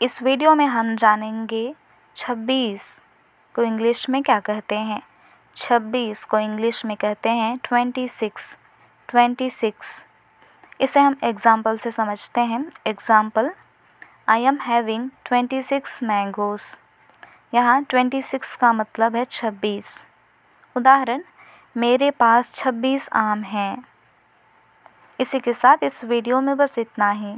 इस वीडियो में हम जानेंगे छब्बीस को इंग्लिश में क्या कहते हैं। छब्बीस को इंग्लिश में कहते हैं ट्वेंटी सिक्स। Twenty six. इसे हम एग्ज़ाम्पल से समझते हैं। Example I am having twenty six यहाँ ट्वेंटी सिक्स का मतलब है छब्बीस। उदाहरण, मेरे पास छब्बीस आम हैं। इसी के साथ इस वीडियो में बस इतना ही।